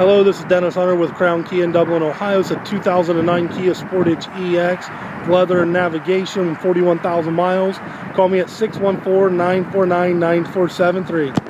Hello, this is Dennis Hunter with Crown Kia in Dublin, Ohio. It's a 2009 Kia Sportage EX, leather and navigation, 41,000 miles. Call me at 614-949-9473.